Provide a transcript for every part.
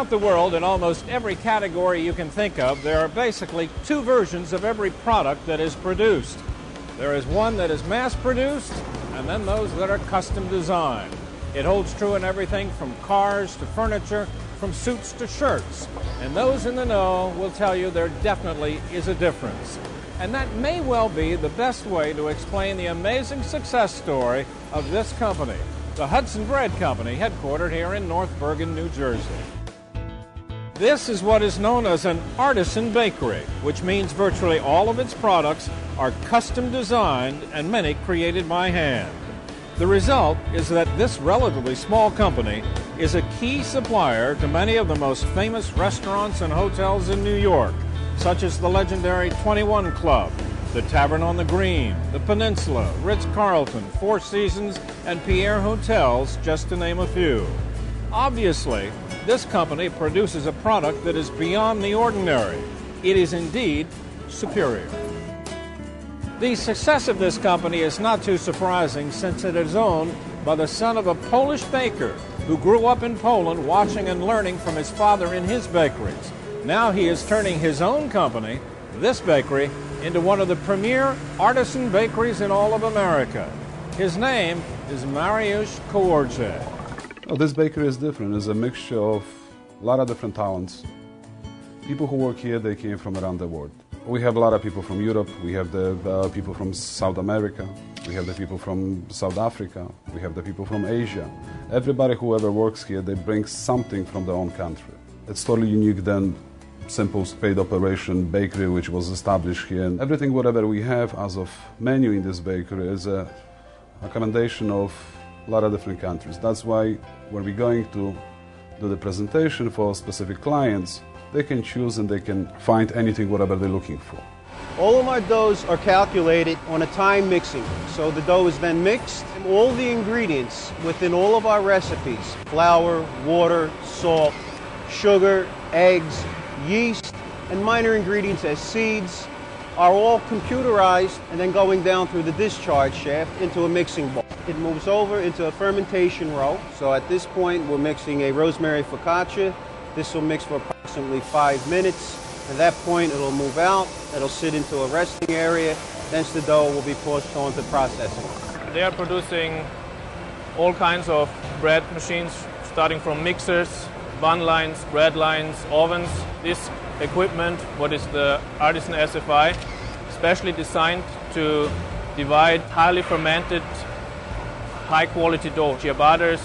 Throughout the world, in almost every category you can think of, there are basically two versions of every product that is produced. There is one that is mass produced, and then those that are custom designed. It holds true in everything from cars to furniture, from suits to shirts. And those in the know will tell you there definitely is a difference. And that may well be the best way to explain the amazing success story of this company, the Hudson Bread Company, headquartered here in North Bergen, New Jersey. This is what is known as an artisan bakery, which means virtually all of its products are custom designed and many created by hand. The result is that this relatively small company is a key supplier to many of the most famous restaurants and hotels in New York, such as the legendary 21 Club, the Tavern on the Green, the Peninsula, Ritz Carlton, Four Seasons, and Pierre Hotels, just to name a few. Obviously, this company produces a product that is beyond the ordinary. It is indeed superior. The success of this company is not too surprising since it is owned by the son of a Polish baker who grew up in Poland watching and learning from his father in his bakeries. Now he is turning his own company, this bakery, into one of the premier artisan bakeries in all of America. His name is Mariusz Kawarczyk. Oh, this bakery is different. It's a mixture of a lot of different talents. People who work here, they came from around the world. We have a lot of people from Europe, we have the uh, people from South America, we have the people from South Africa, we have the people from Asia. Everybody who ever works here, they bring something from their own country. It's totally unique than simple paid operation bakery which was established here. And everything whatever we have as of menu in this bakery is a recommendation of lot of different countries. That's why when we're going to do the presentation for specific clients, they can choose and they can find anything whatever they're looking for. All of our doughs are calculated on a time mixing. So the dough is then mixed. All the ingredients within all of our recipes, flour, water, salt, sugar, eggs, yeast, and minor ingredients as seeds, are all computerized and then going down through the discharge shaft into a mixing bowl. It moves over into a fermentation row. So at this point, we're mixing a rosemary focaccia. This will mix for approximately five minutes. At that point, it'll move out. It'll sit into a resting area. Then the dough will be pushed on to processing. They are producing all kinds of bread machines, starting from mixers, bun lines, bread lines, ovens. This equipment, what is the Artisan SFI, specially designed to divide highly fermented, high quality dough, ciabattas,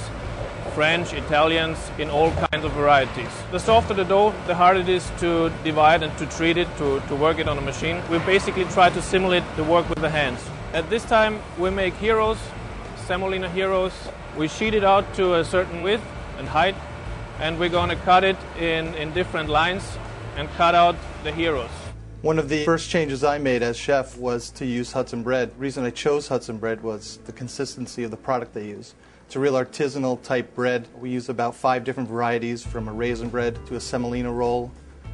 French, Italians, in all kinds of varieties. The softer the dough, the harder it is to divide and to treat it, to, to work it on a machine. We basically try to simulate the work with the hands. At this time, we make heroes, semolina heroes. We sheet it out to a certain width and height, and we're going to cut it in, in different lines and cut out the heroes. One of the first changes I made as chef was to use Hudson bread. The reason I chose Hudson bread was the consistency of the product they use. It's a real artisanal type bread. We use about five different varieties from a raisin bread to a semolina roll.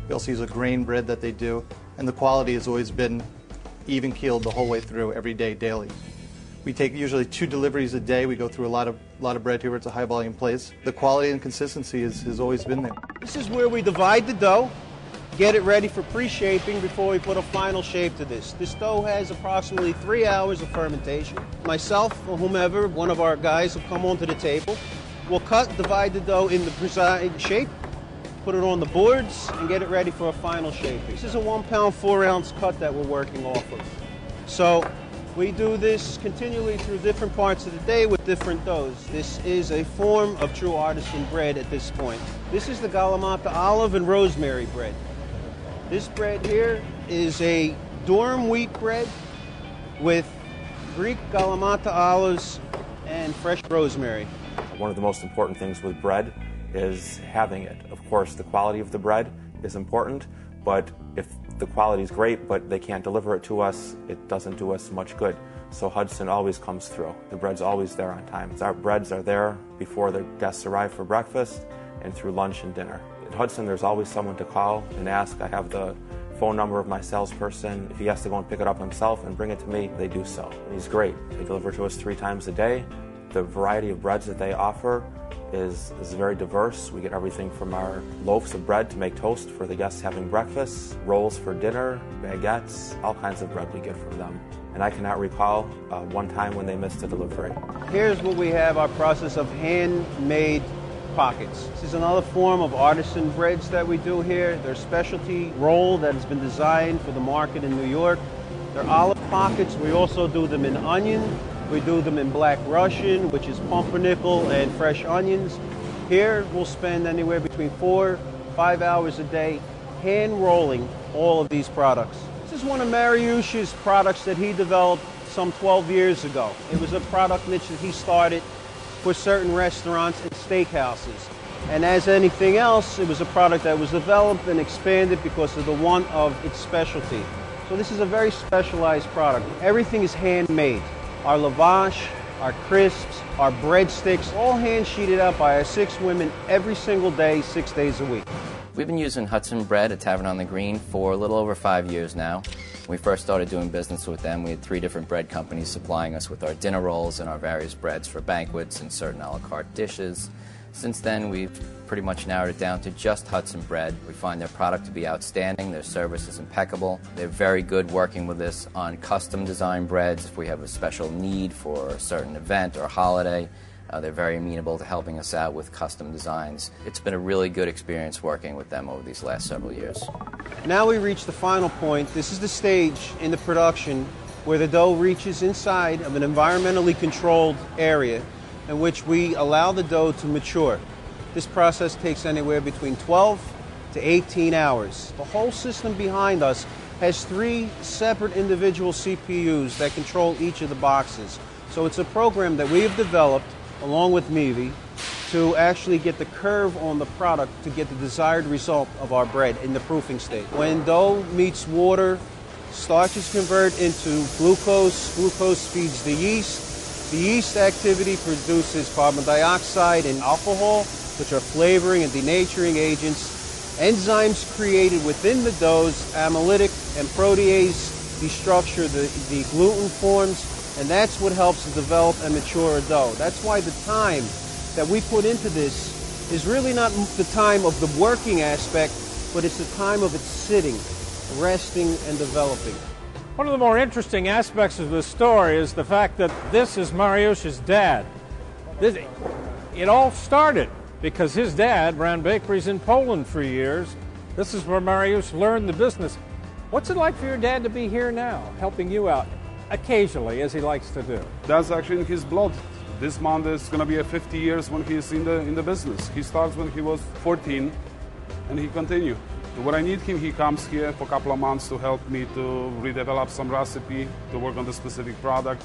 We also use a grain bread that they do, and the quality has always been even keeled the whole way through, every day, daily. We take usually two deliveries a day. We go through a lot of lot of bread here. It's a high volume place. The quality and consistency is, has always been there. This is where we divide the dough, get it ready for pre-shaping before we put a final shape to this. This dough has approximately three hours of fermentation. Myself or whomever, one of our guys will come onto the table. We'll cut, divide the dough in the precise shape, put it on the boards, and get it ready for a final shape. This is a one pound, four ounce cut that we're working off of. So we do this continually through different parts of the day with different doughs. This is a form of true artisan bread at this point. This is the Kalamata olive and rosemary bread. This bread here is a durum wheat bread with Greek Kalamata olives and fresh rosemary. One of the most important things with bread is having it. Of course, the quality of the bread is important, but if the quality is great, but they can't deliver it to us, it doesn't do us much good. So Hudson always comes through. The bread's always there on time. Our breads are there before the guests arrive for breakfast and through lunch and dinner. Hudson, there's always someone to call and ask. I have the phone number of my salesperson. If he has to go and pick it up himself and bring it to me, they do so. And he's great. They deliver to us three times a day. The variety of breads that they offer is, is very diverse. We get everything from our loaves of bread to make toast for the guests having breakfast, rolls for dinner, baguettes, all kinds of bread we get from them. And I cannot recall uh, one time when they missed a delivery. Here's what we have our process of handmade pockets. This is another form of artisan breads that we do here. They're specialty roll that has been designed for the market in New York. They're olive pockets. We also do them in onion. We do them in black Russian, which is pumpernickel and fresh onions. Here we'll spend anywhere between four, five hours a day hand rolling all of these products. This is one of Mariusz's products that he developed some 12 years ago. It was a product niche that he started for certain restaurants and steakhouses. And as anything else, it was a product that was developed and expanded because of the want of its specialty. So this is a very specialized product. Everything is handmade. Our lavash, our crisps, our breadsticks, all hand sheeted out by our six women every single day, six days a week. We've been using Hudson Bread at Tavern on the Green for a little over five years now. When we first started doing business with them, we had three different bread companies supplying us with our dinner rolls and our various breads for banquets and certain a la carte dishes. Since then, we've pretty much narrowed it down to just Hudson Bread. We find their product to be outstanding, their service is impeccable. They're very good working with us on custom design breads if we have a special need for a certain event or holiday. Uh, they're very amenable to helping us out with custom designs. It's been a really good experience working with them over these last several years. Now we reach the final point. This is the stage in the production where the dough reaches inside of an environmentally controlled area in which we allow the dough to mature. This process takes anywhere between 12 to 18 hours. The whole system behind us has three separate individual CPUs that control each of the boxes. So it's a program that we have developed along with Mevi to actually get the curve on the product to get the desired result of our bread in the proofing state. When dough meets water, starches convert into glucose. Glucose feeds the yeast. The yeast activity produces carbon dioxide and alcohol, which are flavoring and denaturing agents. Enzymes created within the doughs, amylase and protease, destructure the, the gluten forms, and that's what helps develop and mature a dough. That's why the time that we put into this is really not the time of the working aspect, but it's the time of it sitting, resting, and developing. One of the more interesting aspects of this story is the fact that this is Mariusz's dad. This, it all started because his dad ran bakeries in Poland for years. This is where Mariusz learned the business. What's it like for your dad to be here now, helping you out occasionally, as he likes to do? That's actually in his blood. This month is going to be a 50 years when he's in the in the business. He starts when he was 14, and he continue. When I need him, he comes here for a couple of months to help me to redevelop some recipe, to work on the specific product.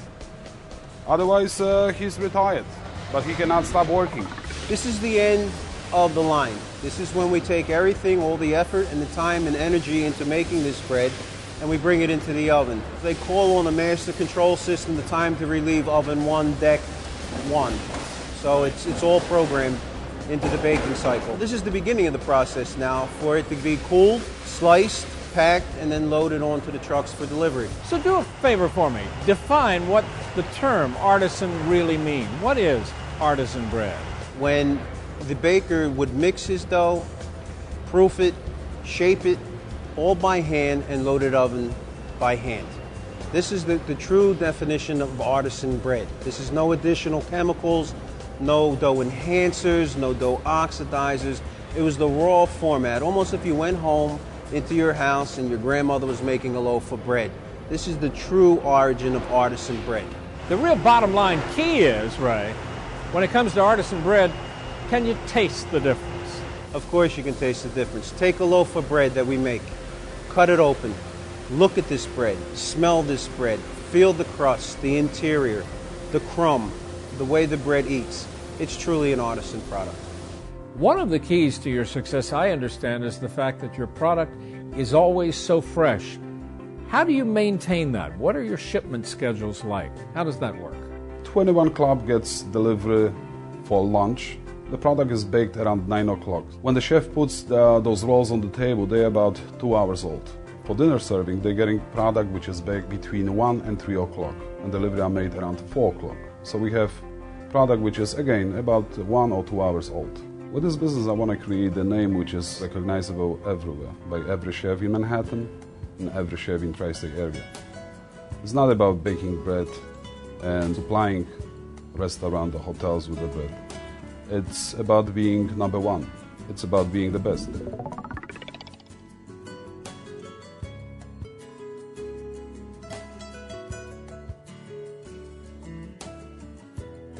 Otherwise, uh, he's retired, but he cannot stop working. This is the end of the line. This is when we take everything, all the effort and the time and energy into making this bread, and we bring it into the oven. They call on the master control system the time to relieve oven one, deck one. So it's, it's all programmed into the baking cycle. This is the beginning of the process now for it to be cooled, sliced, packed, and then loaded onto the trucks for delivery. So do a favor for me. Define what the term artisan really means. What is artisan bread? When the baker would mix his dough, proof it, shape it, all by hand, and loaded oven by hand. This is the, the true definition of artisan bread. This is no additional chemicals, no dough enhancers, no dough oxidizers. It was the raw format, almost if you went home into your house and your grandmother was making a loaf of bread. This is the true origin of artisan bread. The real bottom line key is, Ray, when it comes to artisan bread, can you taste the difference? Of course, you can taste the difference. Take a loaf of bread that we make, cut it open, look at this bread, smell this bread, feel the crust, the interior, the crumb, the way the bread eats. It's truly an artisan product. One of the keys to your success, I understand, is the fact that your product is always so fresh. How do you maintain that? What are your shipment schedules like? How does that work? 21 Club gets delivery for lunch. The product is baked around 9 o'clock. When the chef puts the, those rolls on the table, they're about two hours old. For dinner serving, they're getting product which is baked between 1 and 3 o'clock, and delivery are made around 4 o'clock. So we have product which is, again, about one or two hours old. With this business, I want to create a name which is recognizable everywhere by every chef in Manhattan and every chef in tri-state area. It's not about baking bread and supplying restaurant or hotels with the bread. It's about being number one. It's about being the best.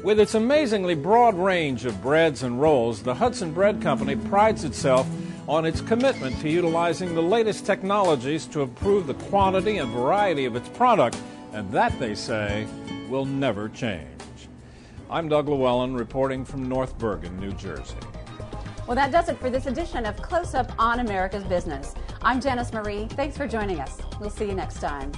With its amazingly broad range of breads and rolls, the Hudson Bread Company prides itself on its commitment to utilizing the latest technologies to improve the quantity and variety of its product, and that, they say, will never change. I'm Doug Llewellyn reporting from North Bergen, New Jersey. Well, that does it for this edition of Close Up on America's Business. I'm Janice Marie. Thanks for joining us. We'll see you next time.